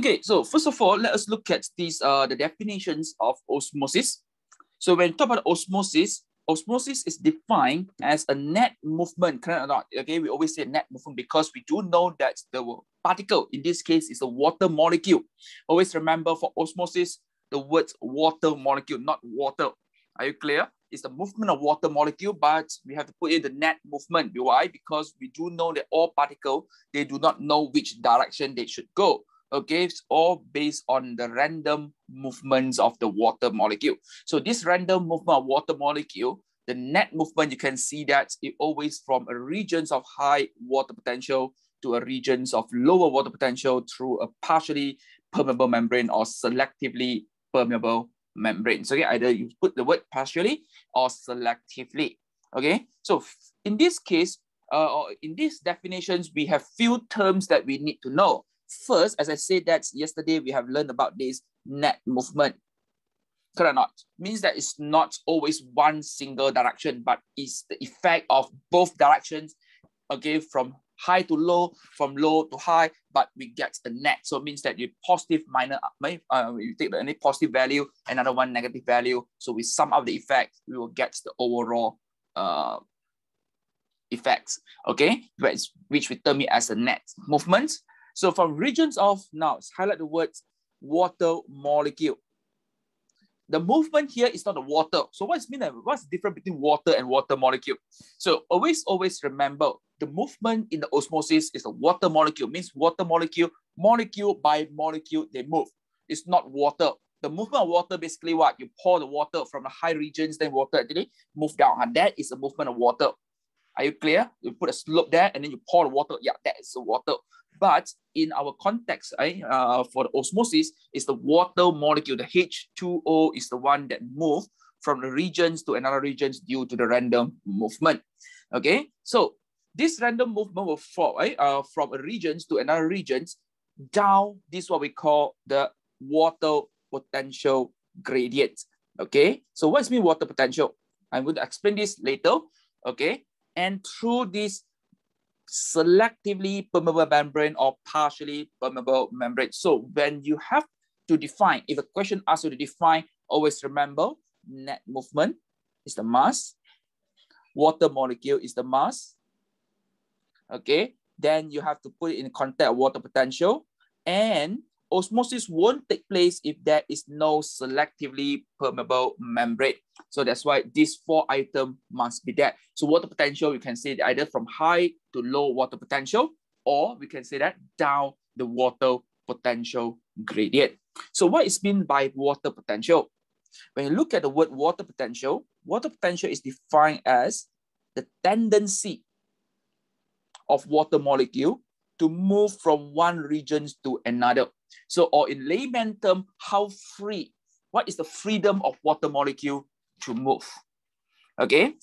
Okay, so first of all, let us look at these uh the definitions of osmosis. So when talk about osmosis, osmosis is defined as a net movement, correct or not? Okay, we always say net movement because we do know that the particle, in this case, is a water molecule. Always remember for osmosis, the word water molecule, not water. Are you clear? It's the movement of water molecule, but we have to put in the net movement. Why? Because we do know that all particle, they do not know which direction they should go okay, it's all based on the random movements of the water molecule. So this random movement of water molecule, the net movement, you can see that it always from a regions of high water potential to a regions of lower water potential through a partially permeable membrane or selectively permeable membrane. So okay, either you put the word partially or selectively. Okay, so in this case, uh, or in these definitions, we have few terms that we need to know. First, as I said that yesterday, we have learned about this net movement. Correct or not? Means that it's not always one single direction, but it's the effect of both directions, okay, from high to low, from low to high, but we get a net. So it means that you positive minus, uh, you take any positive value, another one negative value. So we sum up the effect, we will get the overall uh, effects, okay, which, which we term it as a net movement. So from regions of, now highlight the words water molecule. The movement here is not the water. So what's mean what's the difference between water and water molecule? So always, always remember the movement in the osmosis is a water molecule, means water molecule, molecule by molecule, they move. It's not water. The movement of water basically what? You pour the water from the high regions, then water actually move down. And that is a movement of water. Are you clear? You put a slope there and then you pour the water. Yeah, that is the water. But in our context, eh, uh, for the osmosis, is the water molecule, the H2O is the one that move from the regions to another regions due to the random movement. Okay, so this random movement will fall eh, uh, from a regions to another regions down this what we call the water potential gradient. Okay, so what's mean water potential? I'm going to explain this later. Okay, and through this selectively permeable membrane or partially permeable membrane. So when you have to define, if a question asks you to define, always remember net movement is the mass, water molecule is the mass. Okay, then you have to put it in contact water potential and osmosis won't take place if there is no selectively permeable membrane. So that's why these four items must be there. So water potential, you can say either from high to low water potential, or we can say that down the water potential gradient. So what is meant by water potential? When you look at the word water potential, water potential is defined as the tendency of water molecule to move from one region to another. So, or in layman term, how free, what is the freedom of water molecule to move? Okay,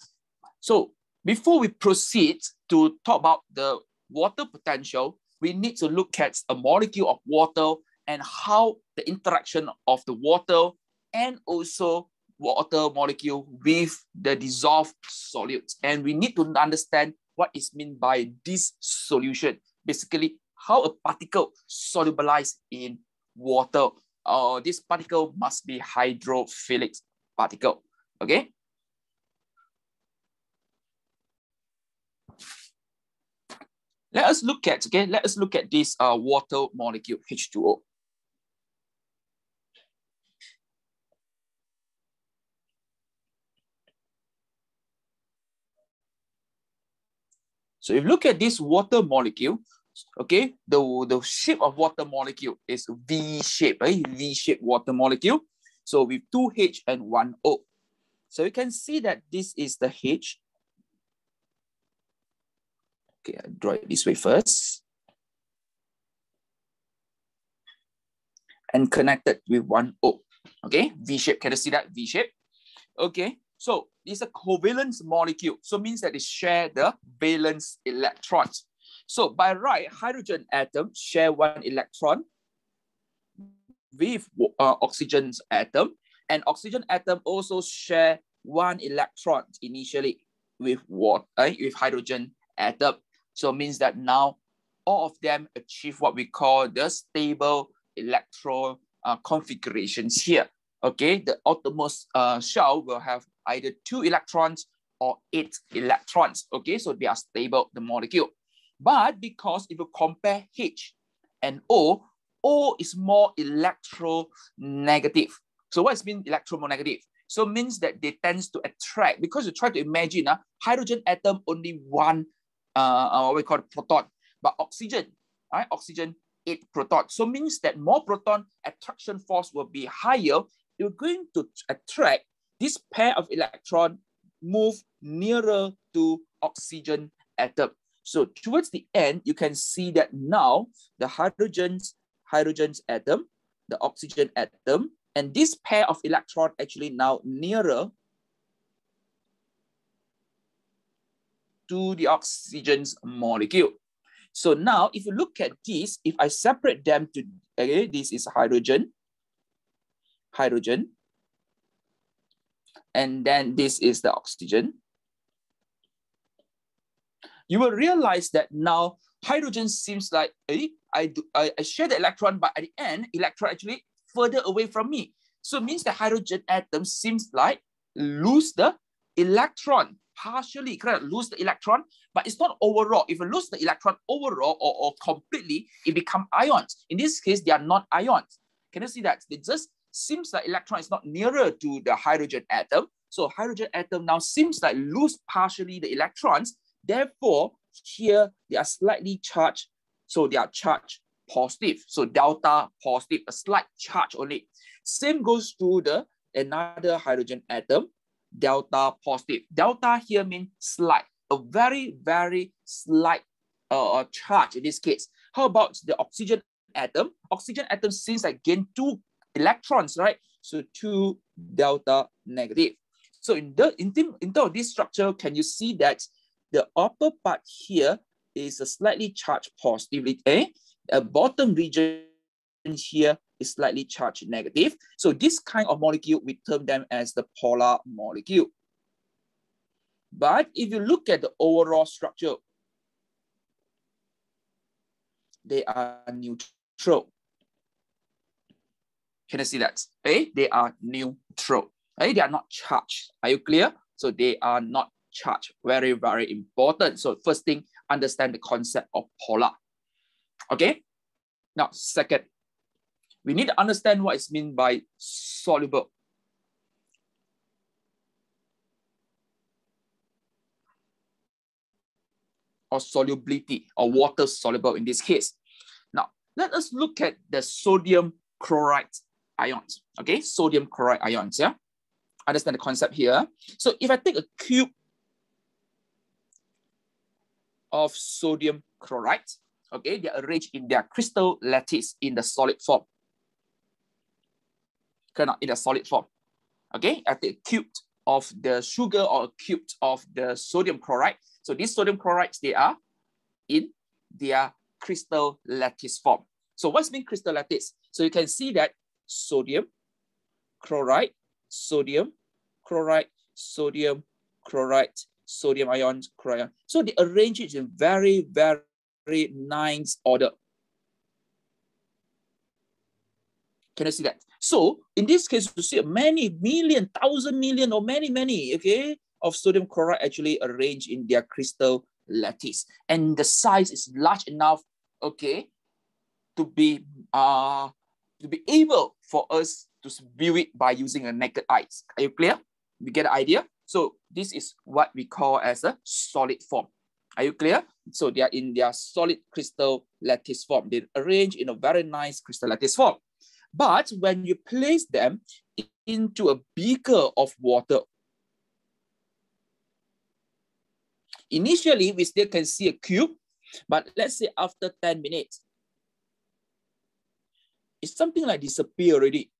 so before we proceed to talk about the water potential, we need to look at a molecule of water and how the interaction of the water and also water molecule with the dissolved solutes. And we need to understand what is meant by this solution. Basically, how a particle solubilize in water. Uh, this particle must be hydrophilic particle, okay? Let us look at, okay, let us look at this uh, water molecule, H2O. So if you look at this water molecule, okay, the, the shape of water molecule is V shape, right? V shape water molecule. So with two H and one O. So you can see that this is the H. Okay, I draw it this way first. And connected with one O. Okay, V shape. Can you see that V shape? Okay, so it's a covalent molecule. So means that it share the valence electrons. So by right, hydrogen atom share one electron with uh, oxygen atom, and oxygen atom also share one electron initially with water, uh, with hydrogen atom. So it means that now all of them achieve what we call the stable electron uh, configurations here. Okay, the outermost uh, shell will have either two electrons or eight electrons. Okay, so they are stable, the molecule. But because if you compare H and O, O is more electronegative. So what's mean electronegative? So means that they tends to attract because you try to imagine a uh, hydrogen atom only one uh, uh, what we call proton, but oxygen, right? Oxygen eight proton. So means that more proton attraction force will be higher. You're going to attract this pair of electron move nearer to oxygen atom. So towards the end, you can see that now the hydrogen's hydrogen's atom, the oxygen atom, and this pair of electron actually now nearer to the oxygen's molecule. So now if you look at this, if I separate them to, okay, this is hydrogen, hydrogen, and then this is the oxygen, you will realize that now hydrogen seems like, eh, I, do, I, I share the electron, but at the end, electron actually further away from me. So it means the hydrogen atom seems like lose the electron partially, correct? Lose the electron, but it's not overall. If you lose the electron overall or, or completely, it become ions. In this case, they are not ions. Can you see that? It just seems like electron is not nearer to the hydrogen atom. So hydrogen atom now seems like lose partially the electrons. Therefore, here they are slightly charged. So they are charged positive. So delta positive, a slight charge only. Same goes to the another hydrogen atom, delta positive. Delta here means slight, a very, very slight uh, charge in this case. How about the oxygen atom? Oxygen atom since like gain two electrons, right? So two delta negative. So in the in, in terms of this structure, can you see that the upper part here is a slightly charged positively, eh? A bottom region here is slightly charged negative. So this kind of molecule, we term them as the polar molecule. But if you look at the overall structure, they are neutral. Can you see that? Okay, they are neutral. Okay, they are not charged. Are you clear? So they are not charged. Very, very important. So first thing, understand the concept of polar. Okay. Now, second, we need to understand what is meant by soluble. Or solubility, or water soluble in this case. Now, let us look at the sodium chloride ions. Okay, sodium chloride ions, yeah? Understand the concept here. So if I take a cube of sodium chloride, okay, they are arranged in their crystal lattice in the solid form cannot in a solid form. Okay, I take a cube of the sugar or cube of the sodium chloride. So these sodium chlorides, they are in their crystal lattice form. So what's mean crystal lattice? So you can see that sodium, chloride, sodium, chloride, sodium, chloride, sodium ions, chloride. So they arrange it in very, very nice order. Can you see that? So in this case, you see many million, thousand million, or many, many, okay, of sodium chloride actually arranged in their crystal lattice. And the size is large enough, okay, to be uh to be able for us to view it by using a naked eyes. Are you clear? We get the idea? So this is what we call as a solid form. Are you clear? So they are in their solid crystal lattice form. They arrange in a very nice crystal lattice form. But when you place them into a beaker of water, initially we still can see a cube, but let's say after 10 minutes, it's something like disappear already.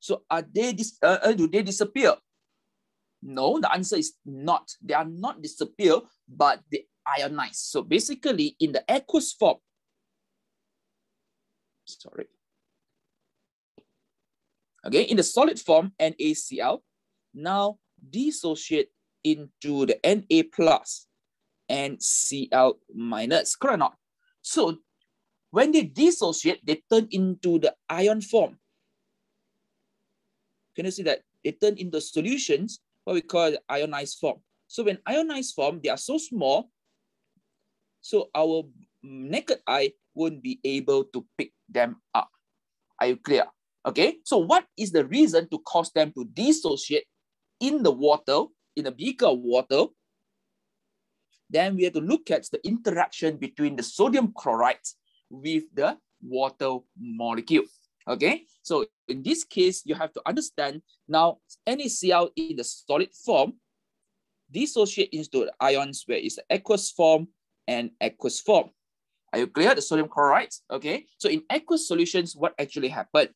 So are they dis uh, uh, do they disappear? No, the answer is not. They are not disappear, but they ionize. So basically, in the aqueous form, sorry. Okay, in the solid form, NaCl now dissociate into the Na plus and Cl minus, correct or not? So when they dissociate, they turn into the ion form. Can you see that? They turn into solutions, what we call ionized form. So when ionized form, they are so small, so our naked eye won't be able to pick them up. Are you clear? Okay, so what is the reason to cause them to dissociate in the water, in a beaker of water? Then we have to look at the interaction between the sodium chloride with the water molecule. Okay, so in this case, you have to understand now NaCl in the solid form dissociate into the ions where it's aqueous form and aqueous form. Are you clear? The sodium chloride. Okay, so in aqueous solutions, what actually happened?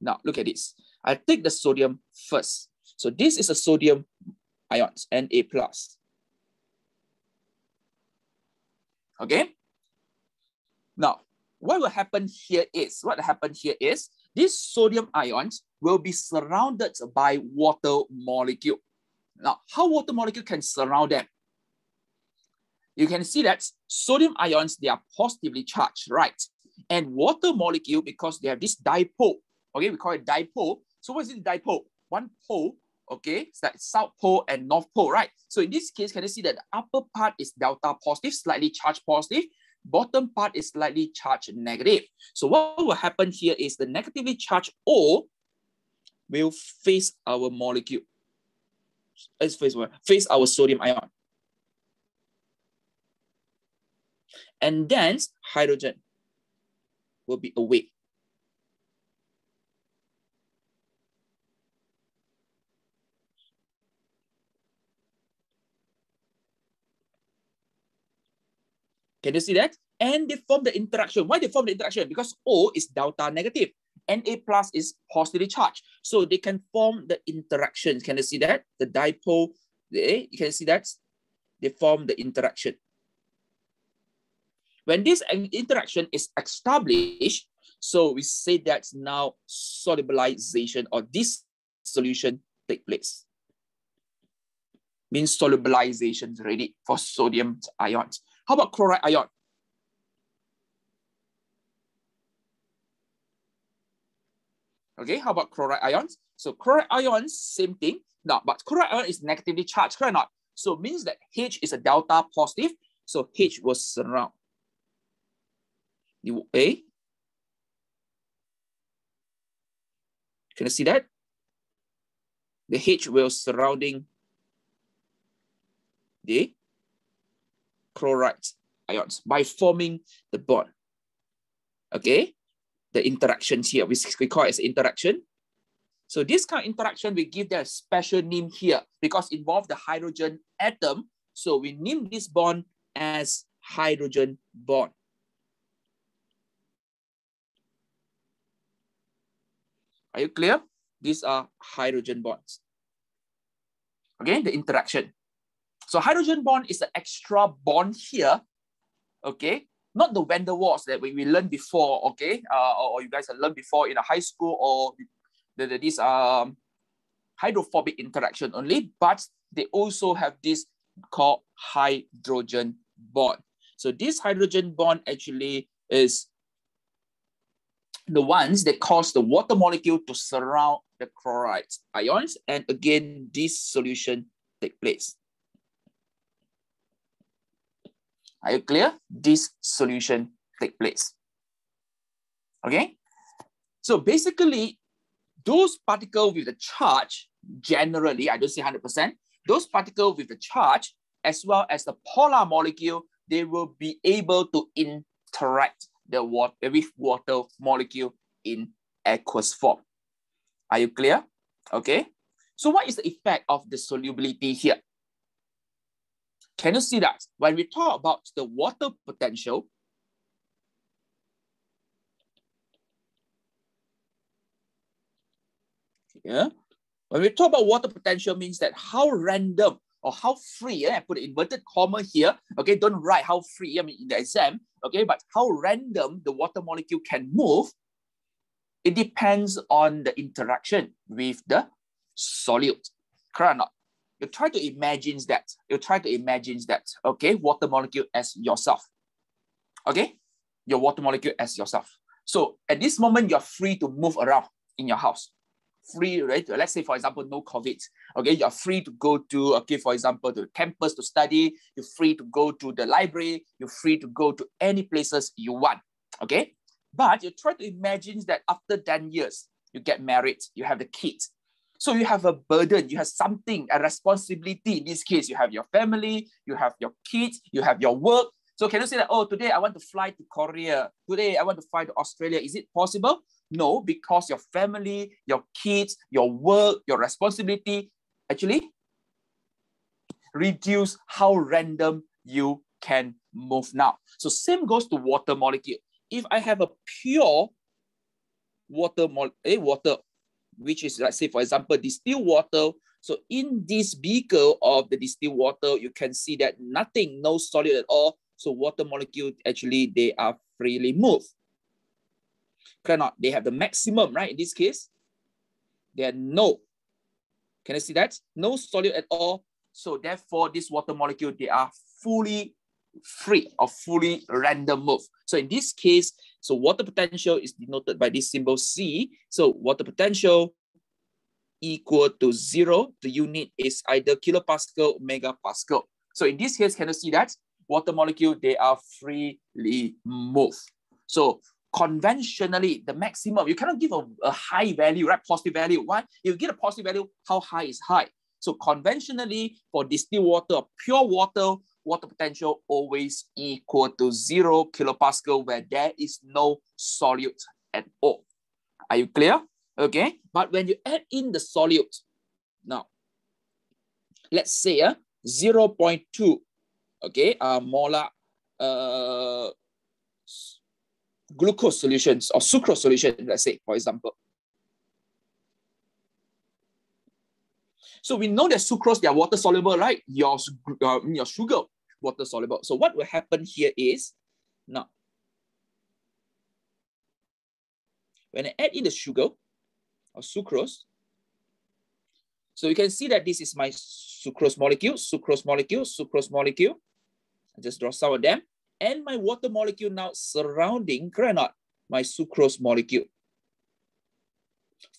Now look at this. I take the sodium first. So this is a sodium ions, Na plus. Okay. Now, what will happen here is, what happened here is, these sodium ions will be surrounded by water molecule. Now, how water molecule can surround them? You can see that sodium ions, they are positively charged, right? And water molecule, because they have this dipole, okay, we call it dipole. So what is it dipole? One pole, okay, it's like south pole and north pole, right? So in this case, can you see that the upper part is delta positive, slightly charged positive, bottom part is slightly charged negative. So what will happen here is the negatively charged O will face our molecule. Let's face? Face our sodium ion. And then hydrogen will be away. Can you see that? And they form the interaction. Why they form the interaction? Because O is delta negative. Na plus is positively charged. So they can form the interaction. Can you see that? The dipole, they, you can see that? They form the interaction. When this interaction is established, so we say that now solubilization or this solution take place. Means solubilization is ready for sodium ions. How about chloride ion? Okay, how about chloride ions? So chloride ions, same thing. Now, but chloride ion is negatively charged, correct or not? So it means that H is a delta positive, so H will surround. You, A. Can you see that? The H will surrounding the chloride ions by forming the bond. Okay, the interactions here, we, we call it as interaction. So this kind of interaction, we give them a special name here because involve the hydrogen atom. So we name this bond as hydrogen bond. Are you clear? These are hydrogen bonds. Okay, the interaction. So hydrogen bond is an extra bond here, okay? Not the van der Waals that we, we learned before, okay? Uh, or, or you guys have learned before in a high school or the, the, this um, hydrophobic interaction only, but they also have this called hydrogen bond. So this hydrogen bond actually is the ones that cause the water molecule to surround the chloride ions. And again, dissolution take place. Are you clear? This solution take place. Okay? So basically, those particles with the charge, generally, I don't say 100%, those particles with the charge, as well as the polar molecule, they will be able to interact the water with water molecule in aqueous form. Are you clear? Okay. So what is the effect of the solubility here? Can you see that? When we talk about the water potential, yeah, when we talk about water potential means that how random or how free, yeah, I put an inverted comma here, okay, don't write how free, I mean in the exam, okay, but how random the water molecule can move, it depends on the interaction with the solute, correct or not? You try to imagine that. You try to imagine that, okay, water molecule as yourself. Okay, your water molecule as yourself. So at this moment, you're free to move around in your house. Free, right? Let's say, for example, no COVID. Okay, you're free to go to, okay, for example, to campus to study. You're free to go to the library. You're free to go to any places you want. Okay, but you try to imagine that after 10 years, you get married, you have the kids. So you have a burden, you have something, a responsibility. In this case, you have your family, you have your kids, you have your work. So can you say that, oh, today I want to fly to Korea. Today I want to fly to Australia. Is it possible? No, because your family, your kids, your work, your responsibility actually reduce how random you can move now. So same goes to water molecule if I have a pure water, a eh, water, which is, let's say, for example, distilled water. So in this beaker of the distilled water, you can see that nothing, no solid at all. So water molecule, actually, they are freely move. Cannot, they have the maximum, right? In this case, they are no. Can you see that? No solid at all. So therefore, this water molecule, they are fully free or fully random move. So in this case, so water potential is denoted by this symbol C. So water potential equal to zero. The unit is either kilopascal, megapascal. So in this case, can you see that? Water molecule, they are freely move. So conventionally, the maximum, you cannot give a, a high value, right? Positive value. Why? You get a positive value, how high is high? So conventionally, for distilled water, pure water, water potential always equal to zero kilopascal where there is no solute at all. Are you clear? Okay, but when you add in the solute, now, let's say uh, 0 0.2, okay, uh, molar uh, glucose solutions or sucrose solution, let's say, for example. So we know that sucrose, they are water soluble, right? Your, uh, your sugar, water soluble. So what will happen here is, now, when I add in the sugar or sucrose, so you can see that this is my sucrose molecule, sucrose molecule, sucrose molecule. I just draw some of them. And my water molecule now surrounding, correct not, my sucrose molecule,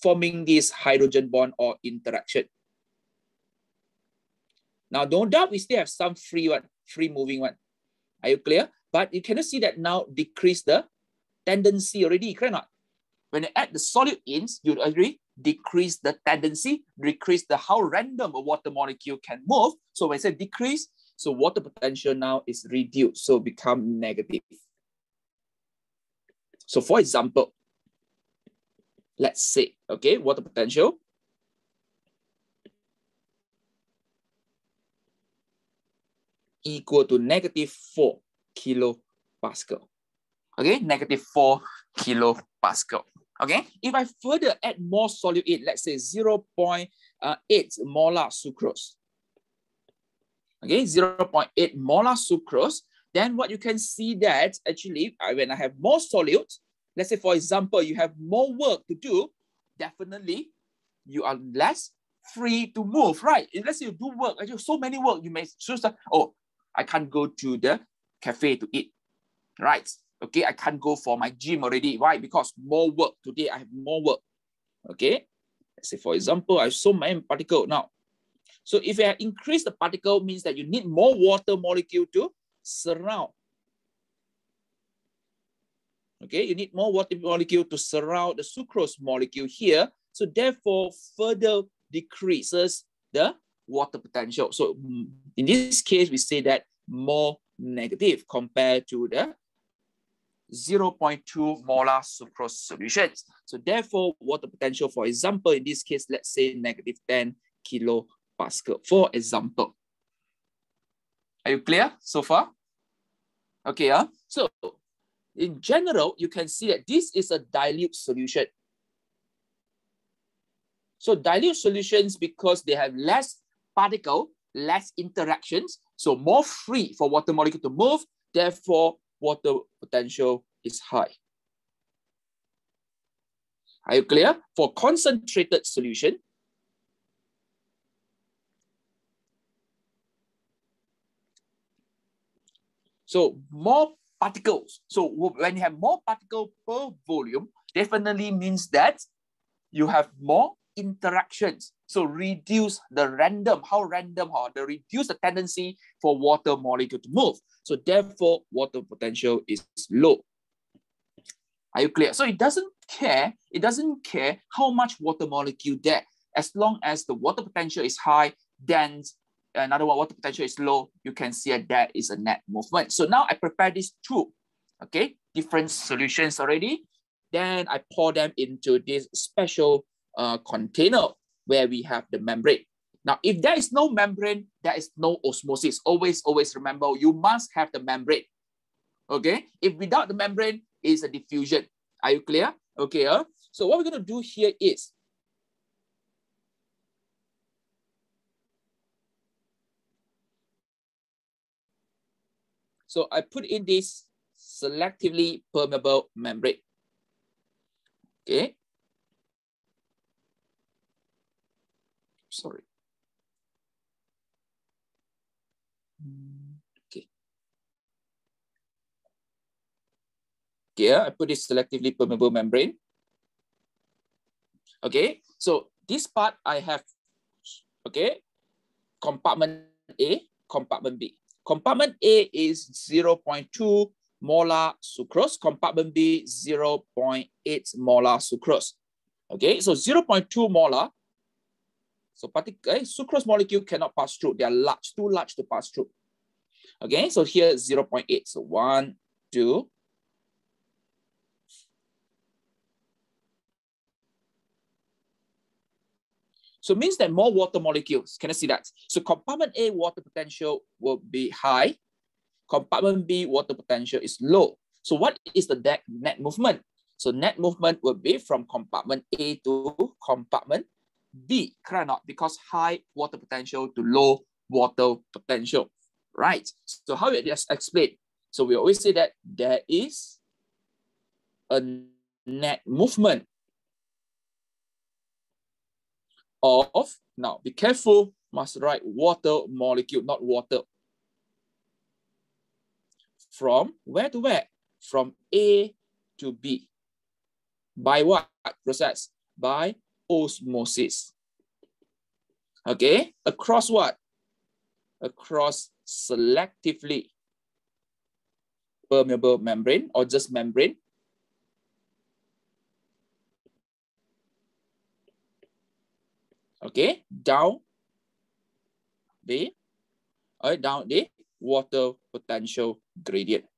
forming this hydrogen bond or interaction. Now, don't doubt we still have some free one, free moving one. Are you clear? But you cannot see that now decrease the tendency already, correct not? When you add the solute in, you agree, decrease the tendency, decrease the how random a water molecule can move. So when I say decrease, so water potential now is reduced, so become negative. So for example, let's say, okay, water potential equal to negative 4 kilopascal. Okay, negative 4 kilopascal. Okay, if I further add more solute, let's say 0 uh, 0.8 molar sucrose. Okay, 0 0.8 molar sucrose, then what you can see that actually uh, when I have more solute, let's say for example, you have more work to do, definitely you are less free to move, right? Let's say you do work, actually so many work, you may choose oh, I can't go to the cafe to eat, right? Okay, I can't go for my gym already. Why? Because more work. Today I have more work. Okay, let's say for example, I have so many particle now. So if I increase the particle means that you need more water molecule to surround. Okay, you need more water molecule to surround the sucrose molecule here. So therefore, further decreases the water potential. So mm, in this case, we say that more negative compared to the 0.2 molar sucrose solutions. So therefore, water potential, for example, in this case, let's say negative 10 kilopascal, for example. Are you clear so far? Okay, uh, so in general, you can see that this is a dilute solution. So dilute solutions, because they have less particle, less interactions, so more free for water molecule to move, therefore water potential is high. Are you clear? For concentrated solution, so more particles. So when you have more particle per volume, definitely means that you have more interactions. So reduce the random, how random or the reduce the tendency for water molecule to move. So therefore, water potential is low. Are you clear? So it doesn't care, it doesn't care how much water molecule there. As long as the water potential is high, then another one, water potential is low, you can see that there is a net movement. So now I prepare these two, okay, different solutions already. Then I pour them into this special uh, container where we have the membrane. Now, if there is no membrane, there is no osmosis. Always, always remember, you must have the membrane. Okay? If without the membrane, it's a diffusion. Are you clear? Okay. So what we're going to do here is, so I put in this selectively permeable membrane. Okay. Sorry. Mm, okay. Here, I put this selectively permeable membrane. Okay, so this part I have, okay, compartment A, compartment B. Compartment A is 0.2 molar sucrose, compartment B 0.8 molar sucrose. Okay, so 0.2 molar so particle, eh, sucrose molecule cannot pass through. They are large, too large to pass through. Okay, so here 0 0.8. So one, two. So means that more water molecules. Can I see that? So compartment A water potential will be high. Compartment B water potential is low. So what is the net movement? So net movement will be from compartment A to compartment B, not because high water potential to low water potential, right? So how we just explain? So we always say that there is a net movement of, now be careful, must write water molecule, not water. From where to where? From A to B. By what process? By osmosis. Okay, across what? Across selectively permeable membrane or just membrane. Okay, down the, uh, down the water potential gradient.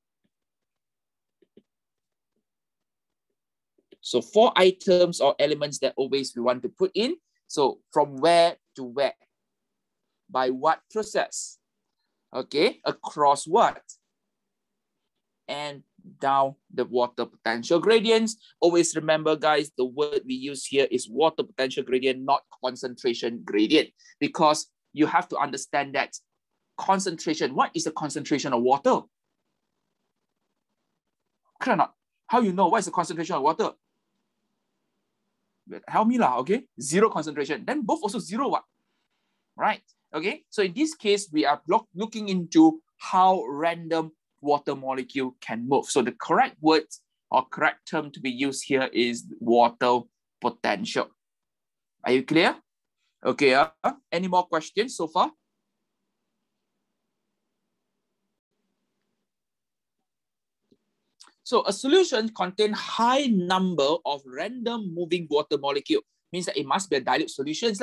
So four items or elements that always we want to put in. So from where to where? By what process? Okay, across what? And down the water potential gradients. Always remember, guys, the word we use here is water potential gradient, not concentration gradient, because you have to understand that concentration, what is the concentration of water? Clear? How you know what is the concentration of water? Help me lah, okay? Zero concentration. Then both also zero what? Right? Okay, so in this case, we are looking into how random water molecule can move. So the correct word or correct term to be used here is water potential. Are you clear? Okay, uh, any more questions so far? So a solution contain high number of random moving water molecule. Means that it must be a dilute solution.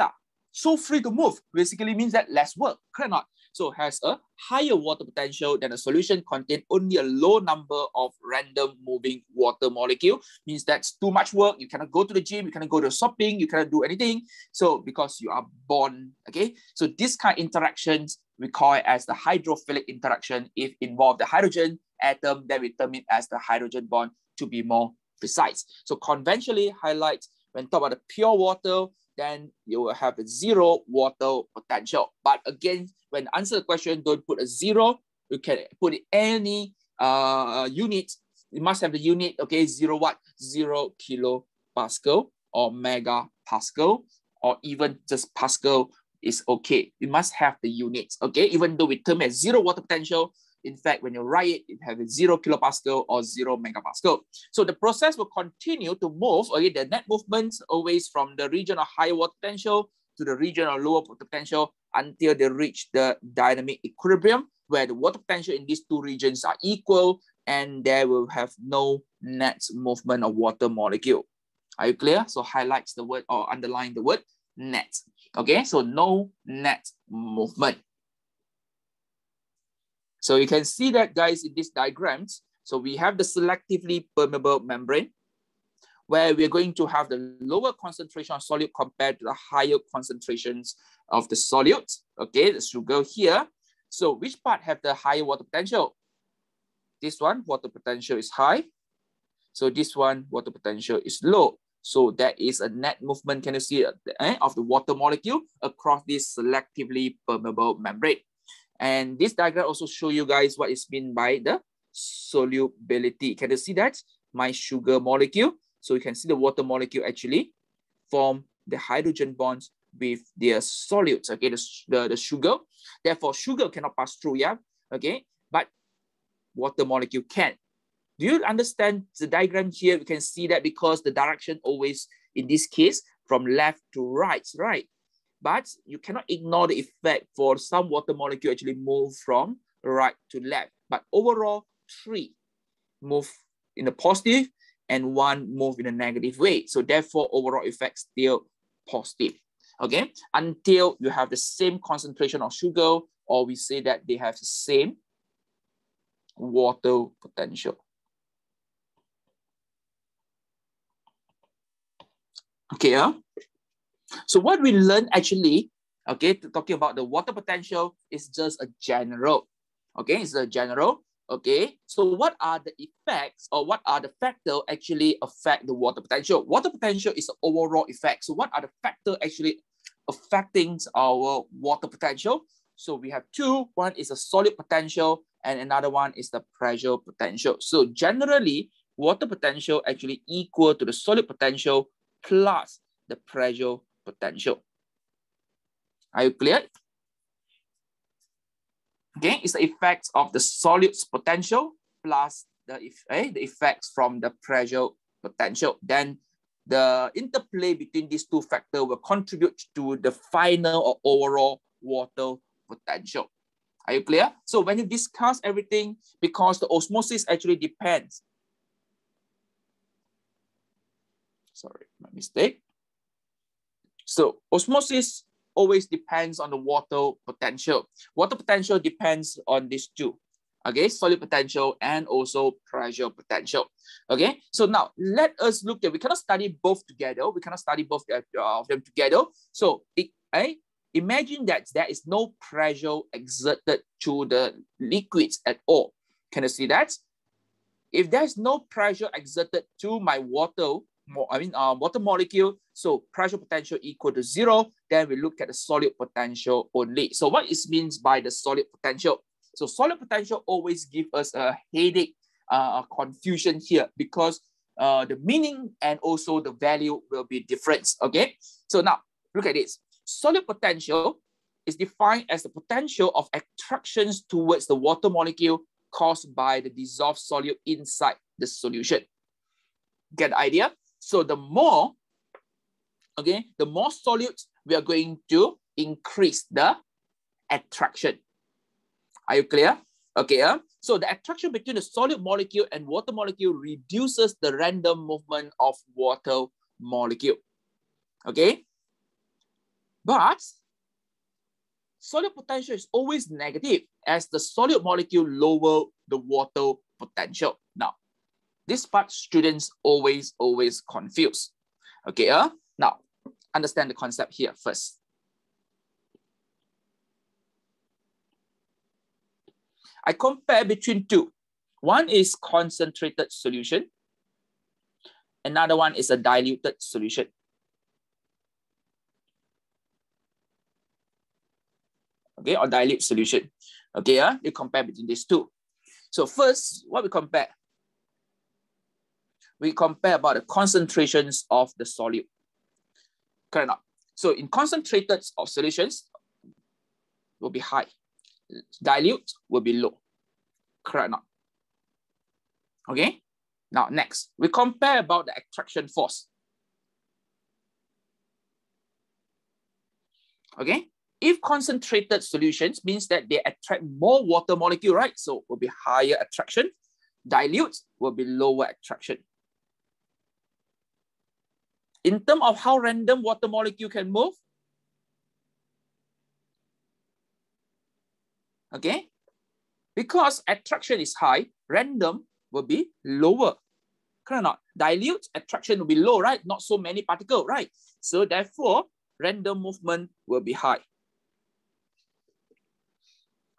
So free to move basically means that less work, correct not? So has a higher water potential than a solution contain only a low number of random moving water molecule. Means that's too much work. You cannot go to the gym, you cannot go to shopping, you cannot do anything. So because you are born, okay? So this kind of interactions we call it as the hydrophilic interaction if involve the hydrogen atom that we term it as the hydrogen bond to be more precise. So conventionally highlight when talk about the pure water, then you will have a zero water potential. But again, when answer the question, don't put a zero. You can put any uh, unit. You must have the unit, okay, zero watt, zero kilo Pascal or mega Pascal, or even just Pascal is okay. You must have the units, okay? Even though we term as zero water potential, In fact, when you write it, it has a zero kilopascal or zero megapascal. So the process will continue to move, okay, the net movement always from the region of high water potential to the region of lower potential until they reach the dynamic equilibrium where the water potential in these two regions are equal and there will have no net movement of water molecule. Are you clear? So highlights the word or underline the word net. Okay, so no net movement. So you can see that guys in these diagrams. So we have the selectively permeable membrane where we're going to have the lower concentration of solute compared to the higher concentrations of the solutes. Okay, the sugar here. So which part have the higher water potential? This one, water potential is high. So this one, water potential is low. So that is a net movement, can you see, eh, of the water molecule across this selectively permeable membrane. And this diagram also show you guys what is meant by the solubility. Can you see that? My sugar molecule. So you can see the water molecule actually form the hydrogen bonds with their solutes, okay, the, the, the sugar. Therefore, sugar cannot pass through, yeah, okay, but water molecule can. Do you understand the diagram here? We can see that because the direction always, in this case, from left to right, right? But you cannot ignore the effect for some water molecule actually move from right to left. But overall, three move in a positive and one move in a negative way. So therefore, overall effect still positive. Okay, until you have the same concentration of sugar, or we say that they have the same water potential. Okay, uh? So what we learn actually, okay, talking about the water potential is just a general. Okay, it's a general. Okay, so what are the effects or what are the factors actually affect the water potential? Water potential is an overall effect. So what are the factors actually affecting our water potential? So we have two. One is a solute potential and another one is the pressure potential. So generally, water potential actually equal to the solute potential plus the pressure potential. Are you clear? Okay, it's the effects of the solutes potential plus the, eh, the effects from the pressure potential. Then the interplay between these two factors will contribute to the final or overall water potential. Are you clear? So when you discuss everything, because the osmosis actually depends. Sorry, my mistake. So osmosis always depends on the water potential. Water potential depends on these two, okay? solute potential and also pressure potential, okay? So now let us look at, we cannot study both together. We cannot study both uh, of them together. So it, eh, imagine that there is no pressure exerted to the liquids at all. Can you see that? If there's no pressure exerted to my water, I mean, uh, water molecule, so pressure potential equal to zero, then we look at the solute potential only. So what is means by the solute potential? So solute potential always give us a headache, uh, confusion here because uh, the meaning and also the value will be different, okay? So now, look at this. Solute potential is defined as the potential of attractions towards the water molecule caused by the dissolved solute inside the solution. Get the idea? So the more, okay, the more solutes we are going to increase the attraction. Are you clear? Okay, uh? so the attraction between the solute molecule and water molecule reduces the random movement of water molecule. Okay, but solute potential is always negative as the solute molecule lower the water potential. Now, this part students always, always confuse. Okay, uh? now understand the concept here first. I compare between two. One is concentrated solution. Another one is a diluted solution. Okay, or dilute solution. Okay, uh, you compare between these two. So first, what we compare? We compare about the concentrations of the solute. Correct not? So in concentrated of solutions will be high. Dilute will be low. Correct or not? Okay. Now, next, we compare about the attraction force. Okay. If concentrated solutions means that they attract more water molecule, right? So will be higher attraction. Dilute will be lower attraction. In terms of how random water molecule can move, okay, because attraction is high, random will be lower. Correct or not? Dilute attraction will be low, right? Not so many particles, right? So therefore, random movement will be high.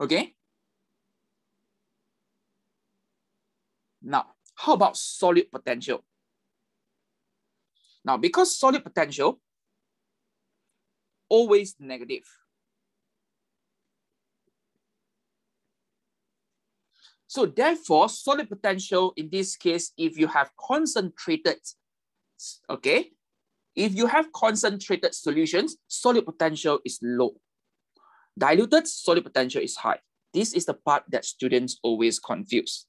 Okay? Now, how about solute potential? Now, because solute potential always negative. So therefore, solute potential in this case, if you have concentrated, okay, if you have concentrated solutions, solute potential is low. Diluted solute potential is high. This is the part that students always confuse.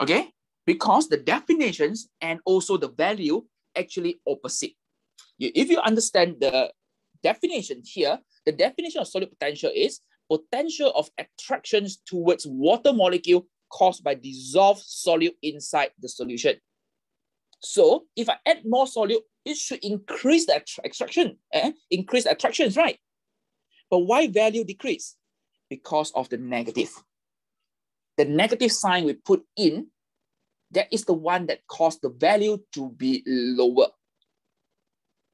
Okay, because the definitions and also the value actually opposite. If you understand the definition here, the definition of solute potential is potential of attractions towards water molecule caused by dissolved solute inside the solution. So if I add more solute, it should increase the attraction, eh? increase attractions, right? But why value decrease? Because of the negative. The negative sign we put in, that is the one that caused the value to be lower.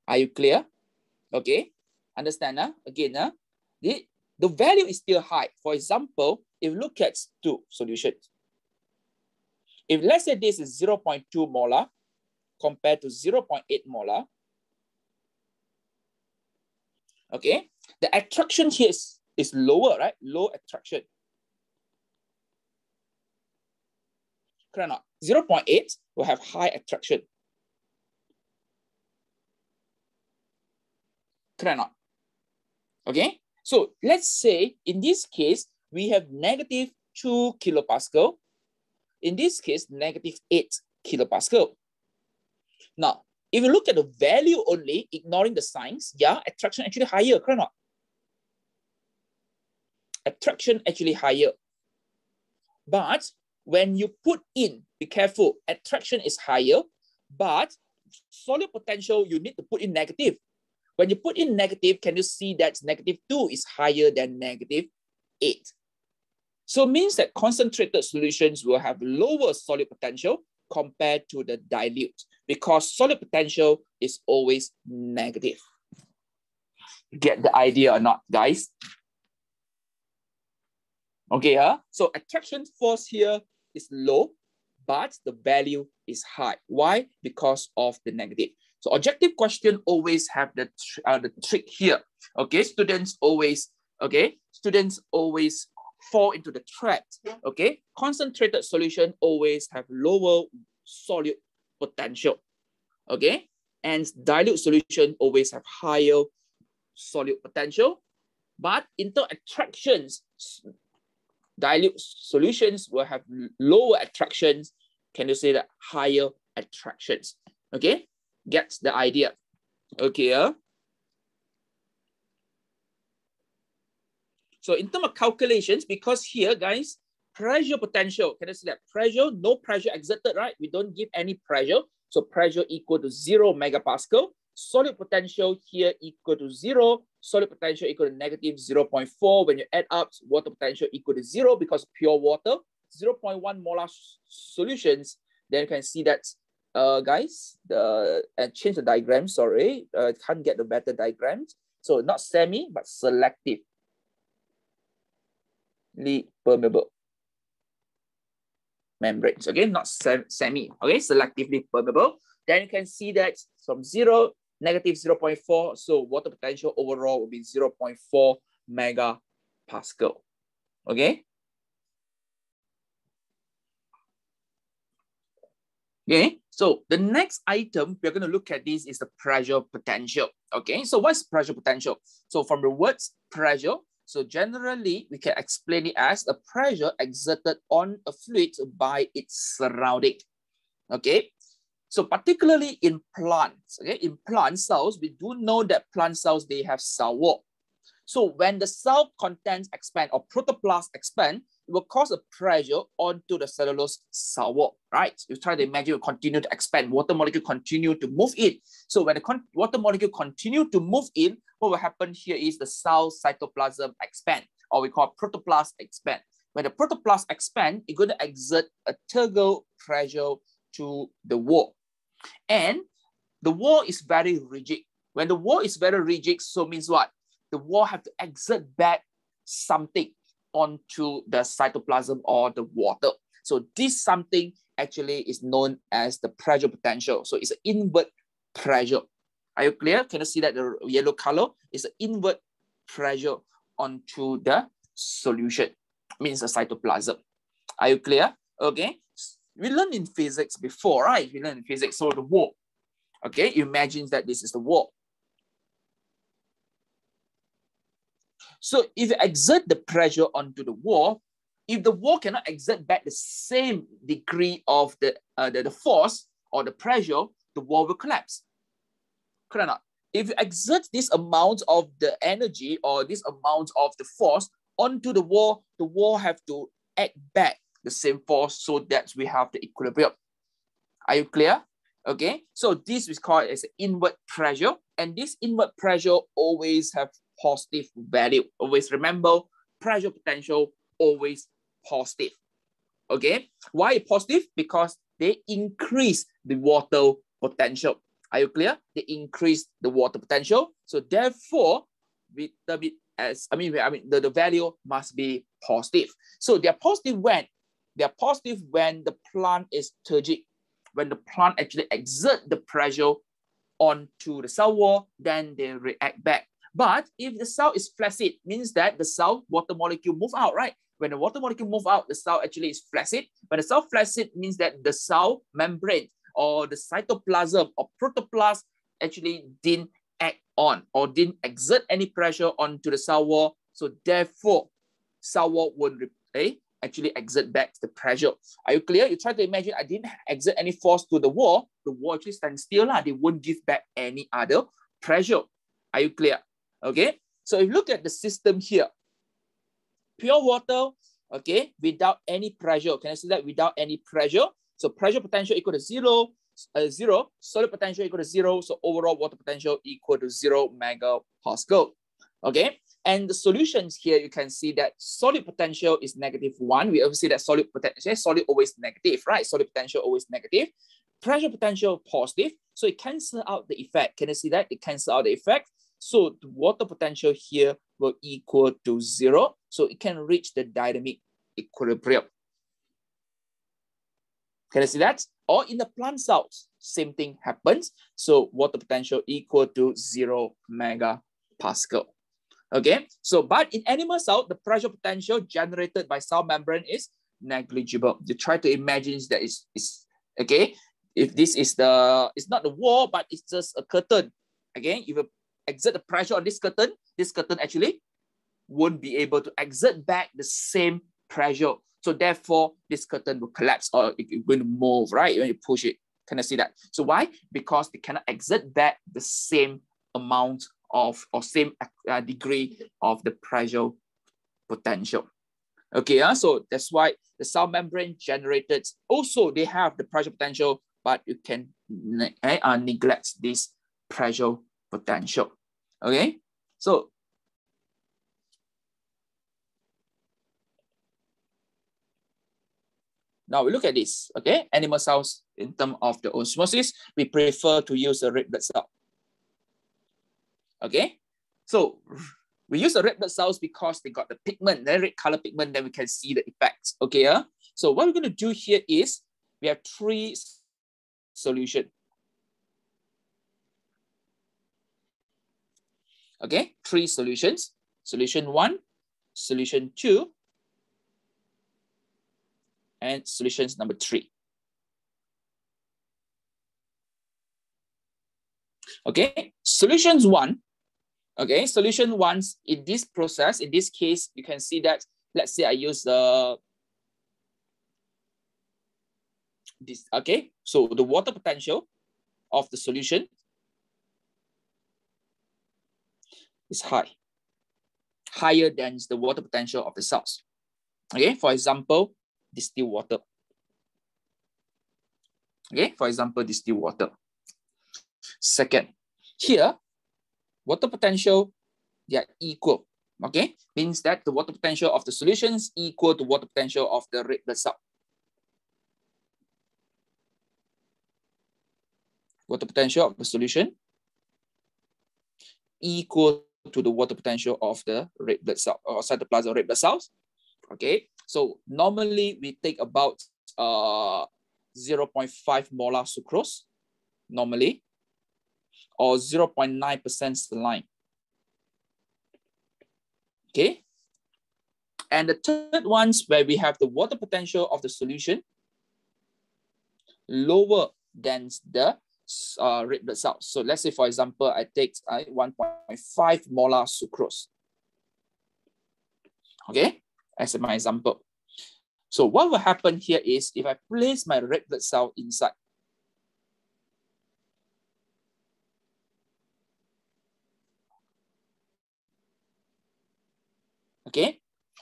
Are you clear? Okay, understand? Uh? Again, uh? the, the value is still high. For example, if you look at two solutions, if let's say this is 0.2 molar compared to 0.8 molar, okay, the attraction here is, is lower, right? Low attraction. Correct not? 0.8 will have high attraction. Correct not? Okay, so let's say in this case, we have negative 2 kilopascal in this case, negative 8 kilopascal. Now, if you look at the value only, ignoring the signs, yeah, attraction actually higher, correct not? Attraction actually higher. But when you put in, be careful, attraction is higher, but solute potential, you need to put in negative. When you put in negative, can you see that negative 2 is higher than negative 8? So it means that concentrated solutions will have lower solute potential compared to the dilute because solute potential is always negative. Get the idea or not, guys? Okay, huh? so attraction force here is low, but the value is high. Why? Because of the negative. So objective question always have the, uh, the trick here. Okay, students always, okay, students always fall into the trap. Okay, concentrated solution always have lower solute potential. Okay, and dilute solution always have higher solute potential. But interactions, dilute solutions will have lower attractions. Can you say that higher attractions? Okay, get the idea. Okay, uh, So in terms of calculations, because here, guys, pressure potential, can I say that? Pressure, no pressure exerted, right? We don't give any pressure. So pressure equal to zero megapascal. Solute potential here equal to zero. Solute potential equal to negative 0.4. When you add up, water potential equal to zero because pure water. 0.1 molar solutions. Then you can see that, uh, guys, the and change the diagram, sorry. Uh, can't get the better diagrams. So not semi, but selective permeable membranes, okay, not semi, okay, selectively permeable. Then you can see that from zero, negative 0.4, so water potential overall will be 0.4 megapascal, okay? Okay, so the next item we're going to look at this is the pressure potential. Okay, so what's pressure potential? So from the words pressure, So generally, we can explain it as the pressure exerted on a fluid by its surrounding. Okay, so particularly in plants, okay, in plant cells, we do know that plant cells, they have cell wall. So when the cell contents expand or protoplasm expand, it will cause a pressure onto the cellulose cell wall, right? You try to imagine it continue to expand, water molecule continue to move in. So when the water molecule continue to move in, what will happen here is the cell cytoplasm expand, or we call protoplast expand. When the protoplasm expand, it's going to exert a turgor pressure to the wall. And the wall is very rigid. When the wall is very rigid, so means what? The wall have to exert back something onto the cytoplasm or the water. So this something actually is known as the pressure potential. So it's an inward pressure. Are you clear? Can you see that the yellow color is an inward pressure onto the solution, means the cytoplasm. Are you clear? Okay. We learned in physics before, right? We learned in physics. So the wall. Okay, imagine that this is the wall. So if you exert the pressure onto the wall, if the wall cannot exert back the same degree of the, uh, the, the force or the pressure, the wall will collapse. Correct or not? If you exert this amount of the energy or this amount of the force onto the wall, the wall have to act back the same force so that we have the equilibrium. Are you clear? Okay, so this is called as inward pressure, and this inward pressure always have positive value. Always remember pressure potential always positive. Okay, why positive? Because they increase the water potential. Are you clear? They increase the water potential. So therefore, we term it as I mean, I mean the, the value must be positive. So they're positive when they're positive when the plant is turgid. When the plant actually exert the pressure onto the cell wall, then they react back. But if the cell is flaccid, means that the cell water molecule move out, right? When the water molecule move out, the cell actually is flaccid. When the cell flaccid means that the cell membrane or the cytoplasm or protoplasm actually didn't act on or didn't exert any pressure onto the cell wall. So therefore, cell wall won't eh, actually exert back the pressure. Are you clear? You try to imagine I didn't exert any force to the wall. The wall actually stands still. Lah. They won't give back any other pressure. Are you clear? Okay, so if you look at the system here, pure water, okay, without any pressure. Can I see that? Without any pressure. So pressure potential equal to zero, uh, zero, solute potential equal to zero. So overall water potential equal to zero megapascal. Okay, and the solutions here, you can see that solute potential is negative one. We obviously that solute potential, solute always negative, right? Solute potential always negative. Pressure potential positive. So it cancel out the effect. Can you see that? It cancel out the effect. So the water potential here will equal to zero. So it can reach the dynamic equilibrium. Can you see that? Or in the plant cells, same thing happens. So water potential equal to zero megapascal. Okay, so but in animal cell, the pressure potential generated by cell membrane is negligible. You try to imagine that it's, it's okay. If this is the, it's not the wall, but it's just a curtain. Again, if you exert the pressure on this curtain, this curtain actually won't be able to exert back the same pressure. So therefore, this curtain will collapse or it's going to move, right? When you push it. Can I see that? So why? Because they cannot exert back the same amount of or same uh, degree of the pressure potential. Okay, uh, so that's why the cell membrane generated also they have the pressure potential, but you can uh, neglect this pressure potential. Okay, so now we look at this. Okay, animal cells in terms of the osmosis, we prefer to use the red blood cell. Okay, so we use the red blood cells because they got the pigment, the red color pigment, then we can see the effects. Okay, uh? so what we're going to do here is we have three solution. Okay, three solutions. Solution one, solution two, and solutions number three. Okay, solutions one, Okay, solution once in this process, in this case, you can see that, let's say I use the, this, okay, so the water potential of the solution is high, higher than the water potential of the cells. Okay, for example, distilled water. Okay, for example, distilled water. Second, here, water potential, they are equal. Okay, means that the water potential of the solution is equal to water potential of the red blood cell. Water potential of the solution equal to the water potential of the red blood cell or cytoplasm red blood cells. Okay, so normally we take about uh, 0.5 molar sucrose normally or 0.9% saline. Okay. And the third ones where we have the water potential of the solution lower than the uh, red blood cells. So let's say, for example, I take uh, 1.5 molar sucrose. Okay, as my example. So what will happen here is if I place my red blood cell inside, Okay,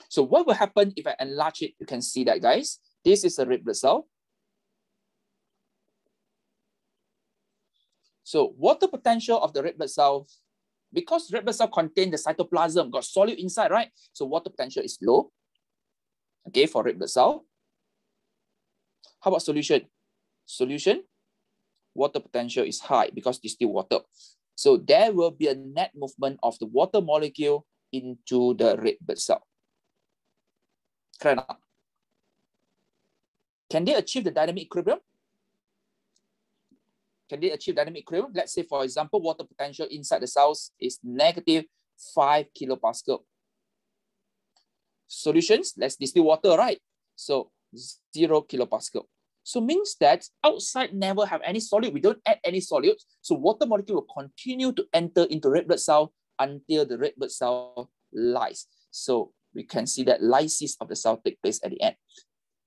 so what will happen if I enlarge it? You can see that, guys. This is a red blood cell. So water potential of the red blood cell, because red blood cell contain the cytoplasm, got solute inside, right? So water potential is low. Okay, for red blood cell. How about solution? Solution, water potential is high because distilled water. So there will be a net movement of the water molecule into the red blood cell. Correct Can they achieve the dynamic equilibrium? Can they achieve dynamic equilibrium? Let's say, for example, water potential inside the cells is negative 5 kilopascal. Solutions, let's distill water, right? So 0 kilopascal. So means that outside never have any solute. We don't add any solutes. So water molecule will continue to enter into red blood cell until the red blood cell lyse. So we can see that lysis of the cell take place at the end.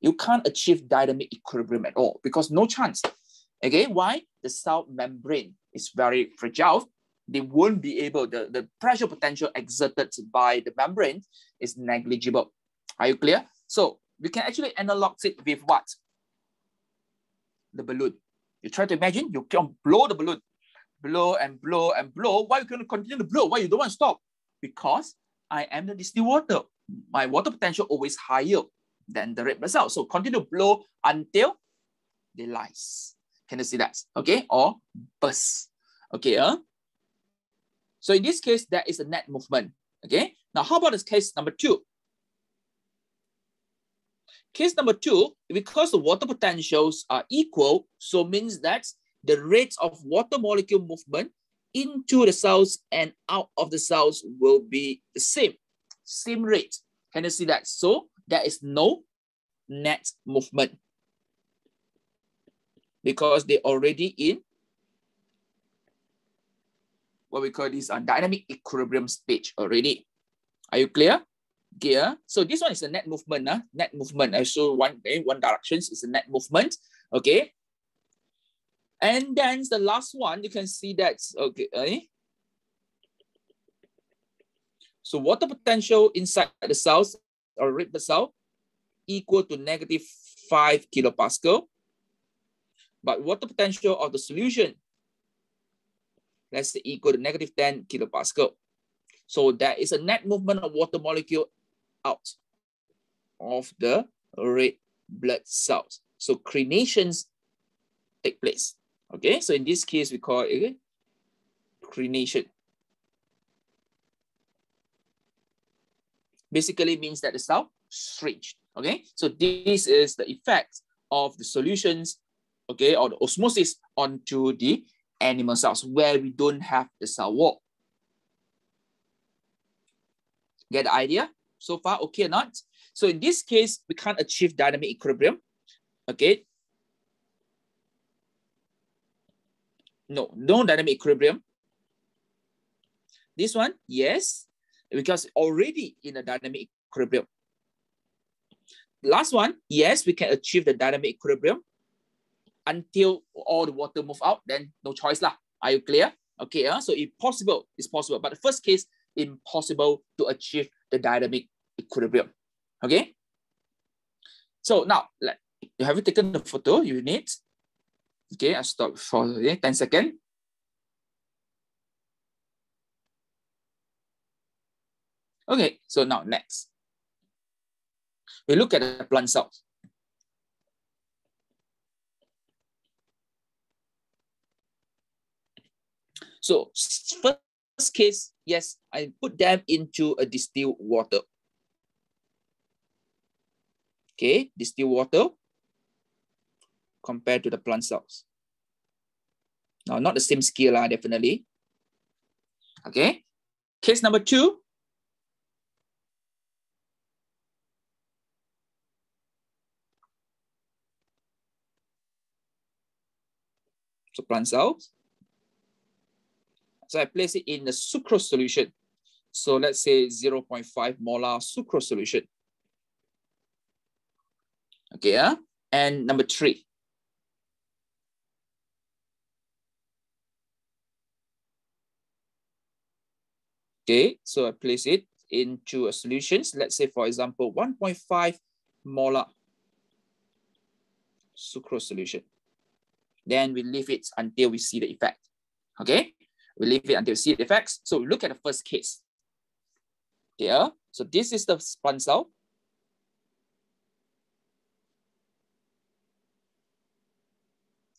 You can't achieve dynamic equilibrium at all because no chance. Okay, why? The cell membrane is very fragile. They won't be able, the, the pressure potential exerted by the membrane is negligible. Are you clear? So we can actually analog it with what? The balloon. You try to imagine, you can blow the balloon blow and blow and blow. Why you going to continue to blow? Why you don't want to stop? Because I am the distilled water. My water potential always higher than the red blood cell. So continue to blow until they lyse. Can you see that? Okay, or burst. Okay, uh? so in this case, there is a net movement. Okay, now how about this case number two? Case number two, because the water potentials are equal, so means that the rates of water molecule movement into the cells and out of the cells will be the same, same rate. Can you see that? So there is no net movement because they already in what we call this a dynamic equilibrium stage already. Are you clear? Clear. Uh, so this one is a net movement. Uh, net movement. Uh, I show one, okay, one directions is a net movement. Okay. And then the last one, you can see that, okay, eh? So water potential inside the cells or red the cell equal to negative 5 kilopascal. But water potential of the solution, let's say equal to negative 10 kilopascal. So there is a net movement of water molecule out of the red blood cells. So crenations take place. Okay, so in this case, we call it crenation. Basically means that the cell stretched. Okay, so this is the effect of the solutions, okay, or the osmosis onto the animal cells where we don't have the cell wall. Get the idea? So far, okay or not? So in this case, we can't achieve dynamic equilibrium. Okay, no, no dynamic equilibrium. This one, yes, because already in a dynamic equilibrium. Last one, yes, we can achieve the dynamic equilibrium until all the water move out, then no choice lah. Are you clear? Okay, uh, so if possible, it's possible. But the first case, impossible to achieve the dynamic equilibrium. Okay? So now, have you taken the photo you need? Okay, I'll stop for okay, 10 seconds. Okay, so now next. We look at the plant cells. So first case, yes, I put them into a distilled water. Okay, distilled water compared to the plant cells. Now, not the same scale, uh, definitely. Okay, case number two. So plant cells. So I place it in the sucrose solution. So let's say 0.5 molar sucrose solution. Okay, uh, and number three. Okay, so I place it into a solutions. Let's say, for example, 1.5 molar sucrose solution. Then we leave it until we see the effect. Okay, we leave it until we see the effects. So look at the first case. Here, so this is the plant cell.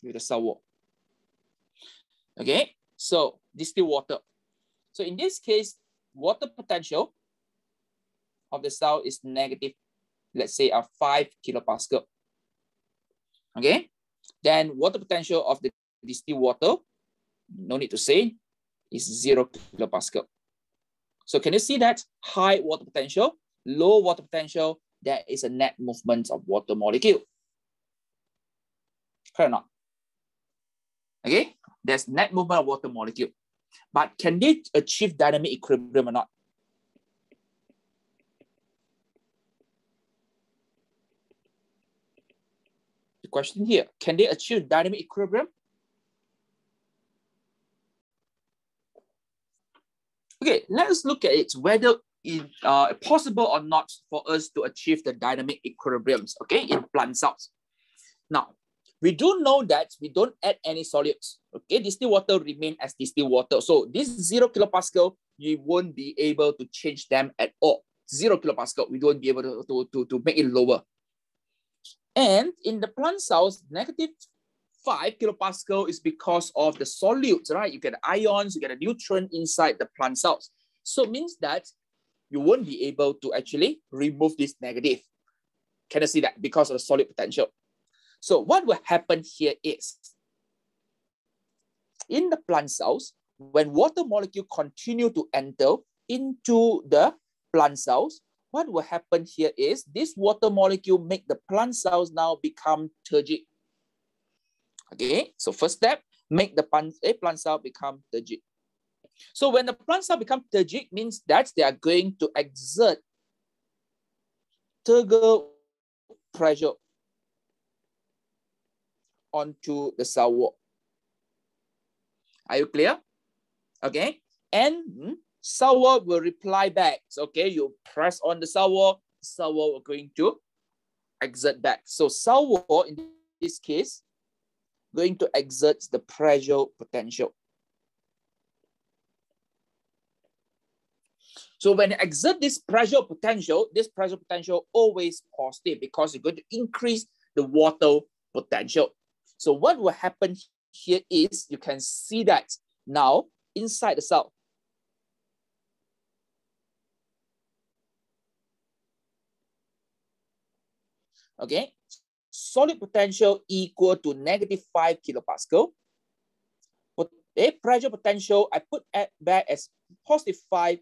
With the cell wall. Okay, so distilled water. So in this case, water potential of the cell is negative, let's say a 5 kilopascal. Okay, then water potential of the distilled water, no need to say, is 0 kilopascal. So can you see that high water potential, low water potential, there is a net movement of water molecule. Correct or not? Okay, there's net movement of water molecule. But can they achieve dynamic equilibrium or not? The question here, can they achieve dynamic equilibrium? Okay, let's look at it, whether it's uh, possible or not for us to achieve the dynamic equilibriums, okay, in plant cells. Now, we do know that we don't add any solutes. Okay, distilled water remain as distilled water. So this zero kilopascal, you won't be able to change them at all. Zero kilopascal, we won't be able to, to, to, to make it lower. And in the plant cells, negative five kilopascal is because of the solutes, right? You get ions, you get a neutron inside the plant cells. So it means that you won't be able to actually remove this negative. Can you see that? Because of the solute potential. So what will happen here is, in the plant cells, when water molecule continue to enter into the plant cells, what will happen here is this water molecule make the plant cells now become turgid. Okay, so first step, make the plant, a plant cell become turgid. So when the plant cell become turgid means that they are going to exert turgor pressure onto the cell wall. Are you clear? Okay. And hmm, cell wall will reply back. Okay, you press on the cell wall are going to exert back. So wall in this case, going to exert the pressure potential. So when you exert this pressure potential, this pressure potential always positive because you're going to increase the water potential. So what will happen here is you can see that now inside the cell. Okay, solute potential equal to negative 5 kilopascal. But a eh, pressure potential, I put at back as positive 5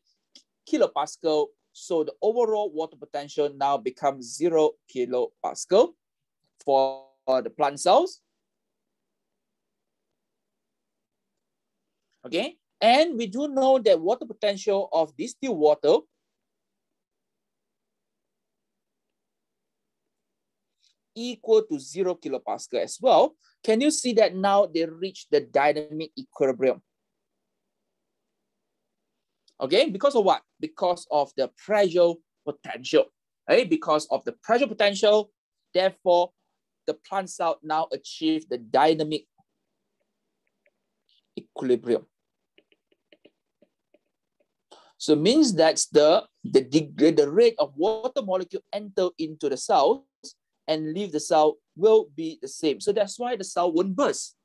kilopascal. So the overall water potential now becomes 0 kilopascal for the plant cells. Okay, And we do know that water potential of distilled water equal to zero kilopascal as well. Can you see that now they reach the dynamic equilibrium? Okay, because of what? Because of the pressure potential. Okay, because of the pressure potential, therefore, the plant cell now achieve the dynamic equilibrium. So means that the, the, degree, the rate of water molecule enter into the cell and leave the cell will be the same. So that's why the cell won't burst.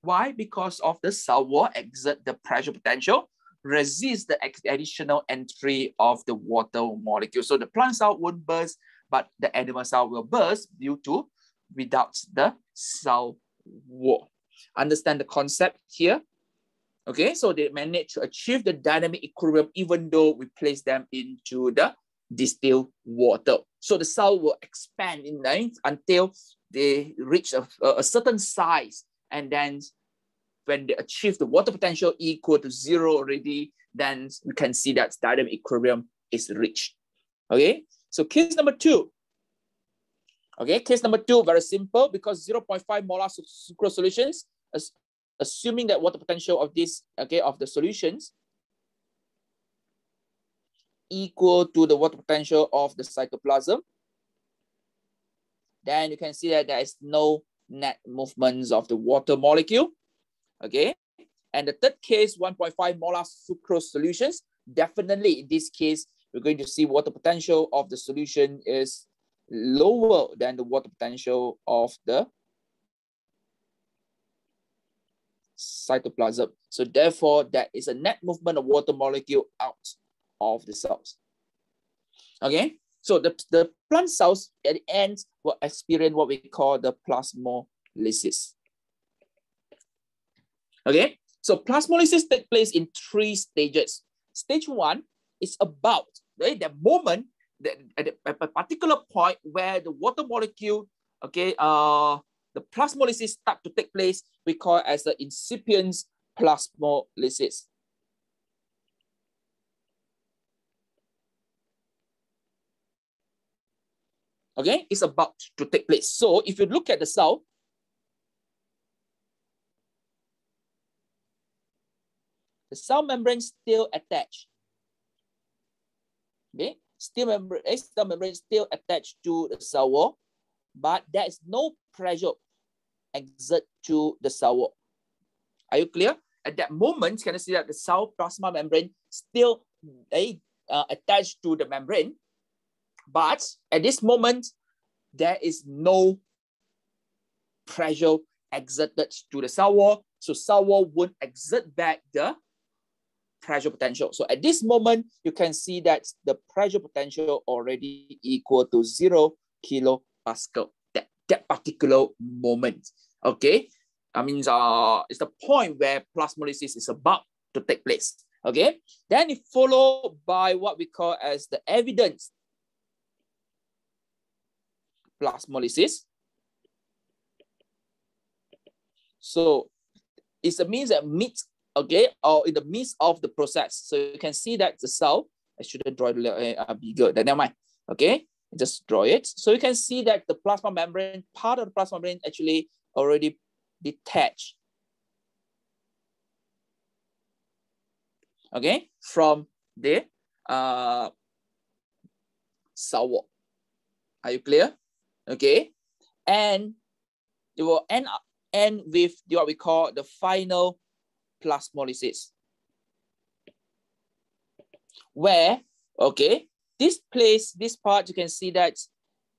Why? Because of the cell wall exert the pressure potential, resist the additional entry of the water molecule. So the plant cell won't burst, but the animal cell will burst due to without the cell wall. Understand the concept here? Okay, so they managed to achieve the dynamic equilibrium even though we place them into the distilled water. So the cell will expand in length until they reach a, a certain size. And then when they achieve the water potential equal to zero already, then we can see that dynamic equilibrium is reached. Okay, so case number two. Okay, case number two, very simple because 0.5 molar sucrose solutions, assuming that water potential of this, okay, of the solutions equal to the water potential of the cytoplasm, then you can see that there is no net movements of the water molecule. Okay. And the third case, 1.5 molar sucrose solutions, definitely in this case, we're going to see water potential of the solution is lower than the water potential of the cytoplasm. So therefore, that is a net movement of water molecule out of the cells. Okay, so the, the plant cells at the end will experience what we call the plasmolysis. Okay, so plasmolysis takes place in three stages. Stage one is about right, the moment that at a particular point where the water molecule, okay, uh, the plasmolysis start to take place, we call it as the incipient plasmolysis. Okay, it's about to take place. So if you look at the cell, the cell membrane still attached. Okay, still membrane, eh, cell membrane still attached to the cell wall, but there is no pressure exert to the cell wall. Are you clear? At that moment, can you see that the cell plasma membrane still eh, uh, attached to the membrane, but at this moment, there is no pressure exerted to the cell wall. So cell wall won't exert back the pressure potential. So at this moment, you can see that the pressure potential already equal to zero kilopascal, that, particular moment, okay? I mean, uh, it's the point where plasmolysis is about to take place, okay? Then it followed by what we call as the evident plasmolysis. So it's a means that meets okay, or in the midst of the process. So you can see that the cell, I shouldn't draw it uh, bigger, then never mind, okay? Just draw it. So you can see that the plasma membrane, part of the plasma membrane actually already detached. Okay, from the uh, cell wall. Are you clear? Okay, and it will end, up end with what we call the final plasmolysis. Where, okay, this place, this part, you can see that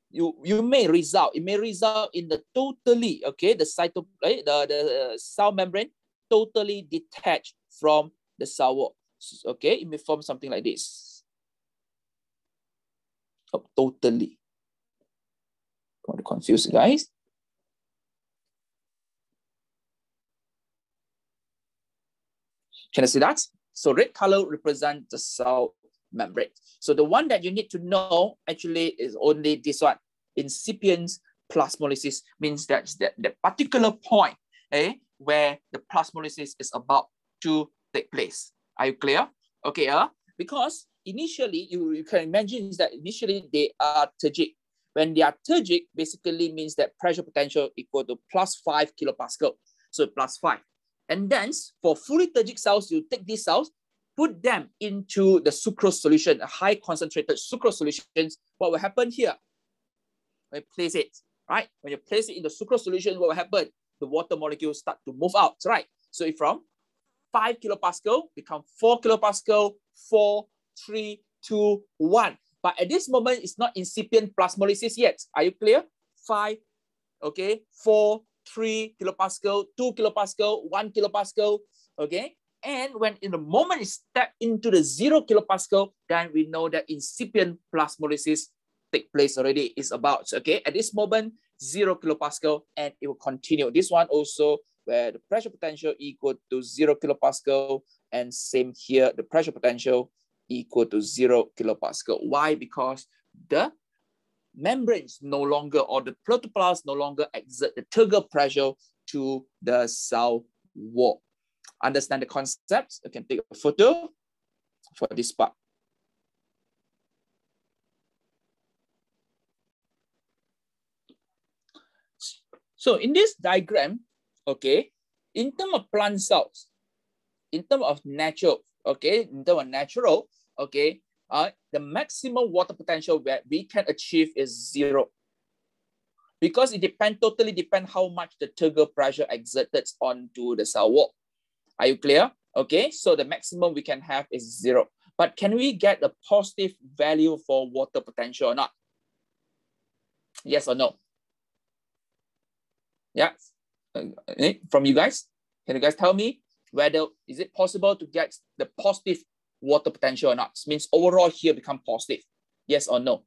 you, you may result, it may result in the totally, okay, the cyto, right, the, the uh, cell membrane totally detached from the cell wall. Okay, it may form something like this. Oh, totally. Don't confuse guys. Can you see that? So red color represents the cell membrane. So the one that you need to know actually is only this one. Incipient plasmolysis means that that, that particular point eh, where the plasmolysis is about to take place. Are you clear? Okay, uh, because initially you, you can imagine that initially they are turgid. When they are turgid, basically means that pressure potential equal to plus five kilopascal. So plus five. And then for fully turgid cells, you take these cells, put them into the sucrose solution, a high concentrated sucrose solutions. What will happen here? When you place it, right? When you place it in the sucrose solution, what will happen? The water molecules start to move out, right? So if from 5 kilopascal become 4 kilopascal, 4, 3, 2, 1. But at this moment, it's not incipient plasmolysis yet. Are you clear? 5, okay, 4, 3 kilopascal, 2 kilopascal, 1 kilopascal, okay? And when in the moment it step into the 0 kilopascal, then we know that incipient plasmolysis take place already. It's about, okay, at this moment, 0 kilopascal, and it will continue. This one also where the pressure potential equal to 0 kilopascal, and same here, the pressure potential equal to 0 kilopascal. Why? Because the membranes no longer, or the protoplast no longer exert the turgor pressure to the cell wall. Understand the concepts? I can take a photo for this part. So in this diagram, okay, in terms of plant cells, in terms of natural, okay, in terms of natural, okay, uh, the maximum water potential that we can achieve is zero. Because it depend totally depend how much the turgor pressure exerted onto the cell wall. Are you clear? Okay, so the maximum we can have is zero. But can we get a positive value for water potential or not? Yes or no? Yeah, uh, from you guys, can you guys tell me whether is it possible to get the positive water potential or not? It means overall here become positive. Yes or no?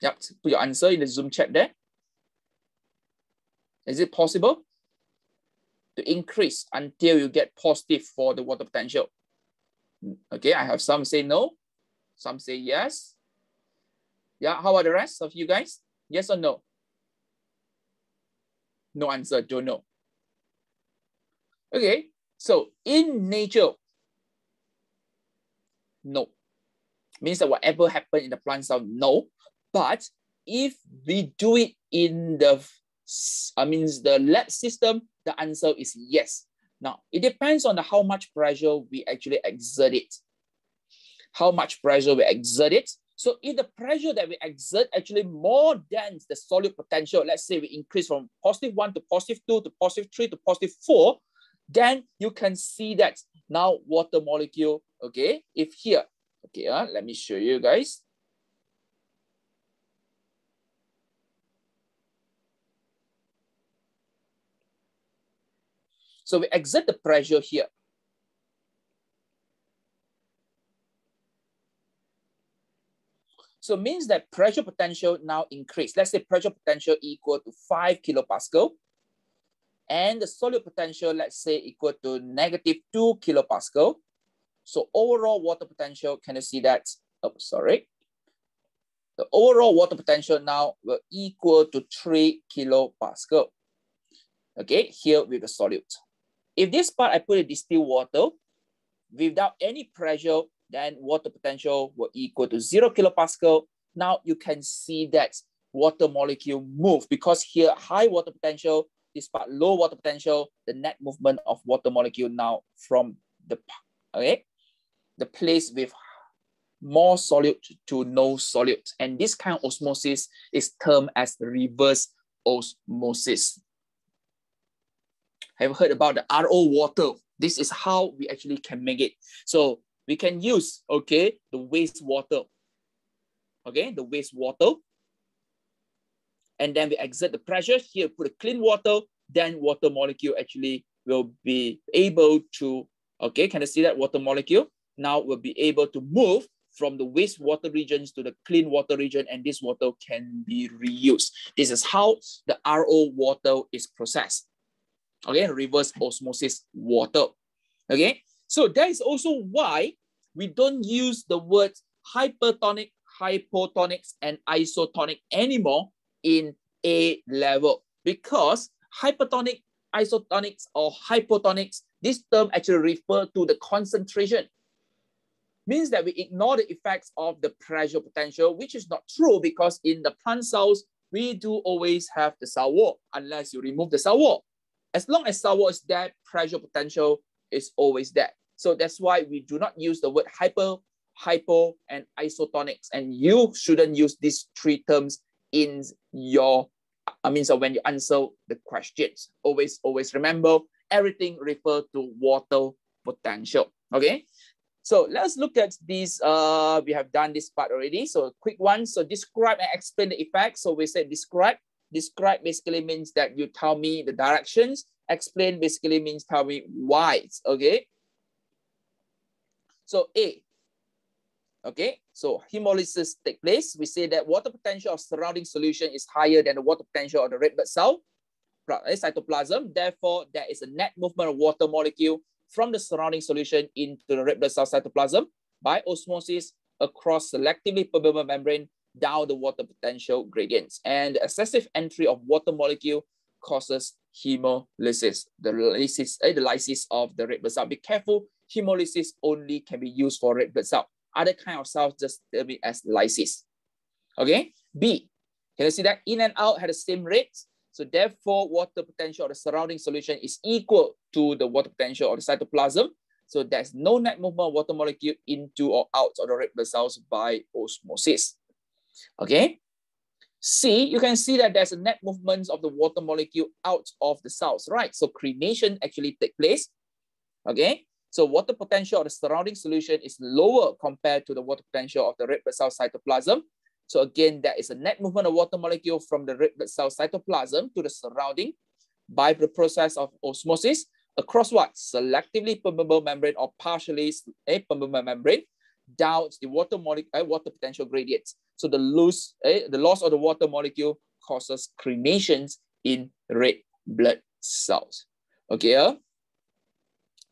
Yep, put your answer in the Zoom chat there. Is it possible to increase until you get positive for the water potential? Okay, I have some say no, some say yes. Yeah, how about the rest of you guys? Yes or no? No answer, don't know. Okay, so in nature, no. Means that whatever happened in the plant cell, no. But if we do it in the, I mean, the lab system, the answer is yes. Now, it depends on the how much pressure we actually exert it. How much pressure we exert it. So if the pressure that we exert actually more than the solute potential, let's say we increase from positive one to positive two to positive three to positive four, then you can see that now water molecule, okay, if here, okay, uh, let me show you guys. So we exert the pressure here. So means that pressure potential now increase. Let's say pressure potential equal to 5 kilopascal. And the solute potential, let's say equal to negative 2 kilopascal. So overall water potential, can you see that? Oh, sorry. The overall water potential now will equal to 3 kilopascal. Okay, here with the solute. If this part I put in distilled water, without any pressure, then water potential will equal to zero kilopascal. Now you can see that water molecule move because here high water potential, this part low water potential, the net movement of water molecule now from the okay, the place with more solute to no solute. And this kind of osmosis is termed as reverse osmosis. Have heard about the RO water? This is how we actually can make it. So we can use, okay, the wastewater, okay, the wastewater, and then we exert the pressure here, put a clean water, then water molecule actually will be able to, okay, can you see that water molecule? Now will be able to move from the wastewater regions to the clean water region, and this water can be reused. This is how the RO water is processed. Okay, reverse osmosis water. Okay, so that is also why we don't use the words hypertonic, hypotonics, and isotonic anymore in A level because hypertonic isotonics or hypotonics, this term actually refer to the concentration. Means that we ignore the effects of the pressure potential, which is not true because in the plant cells, we do always have the cell wall unless you remove the cell wall. As long as wall is there, pressure potential is always there. So that's why we do not use the word hyper, hypo, and isotonics. And you shouldn't use these three terms in your, I mean, so when you answer the questions, always, always remember everything refer to water potential. Okay. So let's look at these. Uh, we have done this part already. So quick one. So describe and explain the effect. So we said describe. Describe basically means that you tell me the directions. Explain basically means tell me why. Okay. So A. Okay. So hemolysis take place. We say that water potential of surrounding solution is higher than the water potential of the red blood cell cytoplasm. Therefore, there is a net movement of water molecule from the surrounding solution into the red blood cell cytoplasm by osmosis across selectively permeable membrane down the water potential gradients. And excessive entry of water molecule causes hemolysis, the lysis, eh, the lysis of the red blood cell. Be careful, hemolysis only can be used for red blood cell. Other kind of cells just term it as lysis. Okay, B, can you see that in and out had the same rates? So therefore, water potential of the surrounding solution is equal to the water potential of the cytoplasm. So there's no net movement of water molecule into or out of the red blood cells by osmosis. Okay. C, you can see that there's a net movement of the water molecule out of the cells, right? So crenation actually take place. Okay. So water potential of the surrounding solution is lower compared to the water potential of the red blood cell cytoplasm. So again, there is a net movement of water molecule from the red blood cell cytoplasm to the surrounding by the process of osmosis across what? Selectively permeable membrane or partially a permeable membrane down the water molecule, uh, water potential gradients. So the loss, uh, the loss of the water molecule causes crenations in red blood cells. Okay. Uh?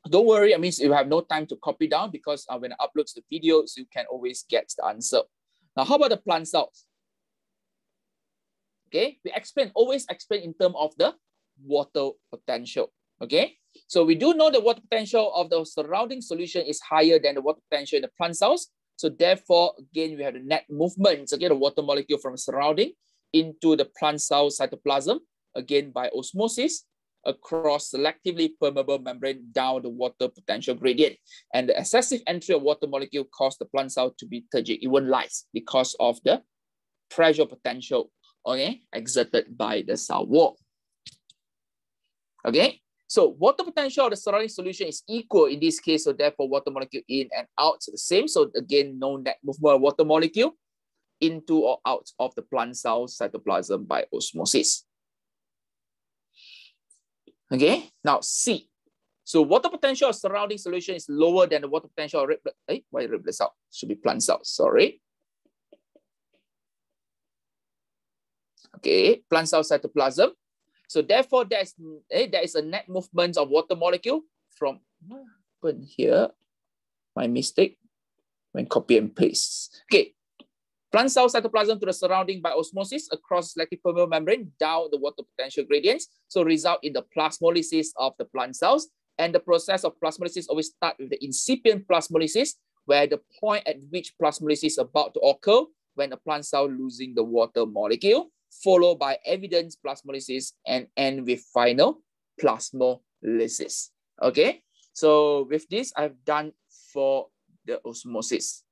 Don't worry, I mean, you have no time to copy down because uh, when I upload the videos, you can always get the answer. Now, how about the plant cells? Okay, we explain, always explain in terms of the water potential. Okay, so we do know the water potential of the surrounding solution is higher than the water potential in the plant cells. So therefore, again, we have the net movements, okay, the water molecule from surrounding into the plant cell cytoplasm, again, by osmosis across selectively permeable membrane down the water potential gradient. And the excessive entry of water molecule caused the plant cell to be turgid. Won't lyse because of the pressure potential okay, exerted by the cell wall. Okay, so water potential of the surrounding solution is equal in this case, so therefore water molecule in and out is the same. So again, no net movement of water molecule into or out of the plant cell cytoplasm by osmosis. Okay, now C. So water potential of surrounding solution is lower than the water potential of red blood. Eh, why red blood cell? Should be plant cells, sorry. Okay, plant cell cytoplasm. So therefore, there's eh, there is a net movement of water molecule from here. My mistake when copy and paste. Okay, Plant cell cytoplasm to the surrounding by osmosis across selective permeable membrane down the water potential gradients. So result in the plasmolysis of the plant cells. And the process of plasmolysis always start with the incipient plasmolysis, where the point at which plasmolysis is about to occur when the plant cell losing the water molecule, followed by evident plasmolysis and end with final plasmolysis. Okay, so with this, I've done for the osmosis.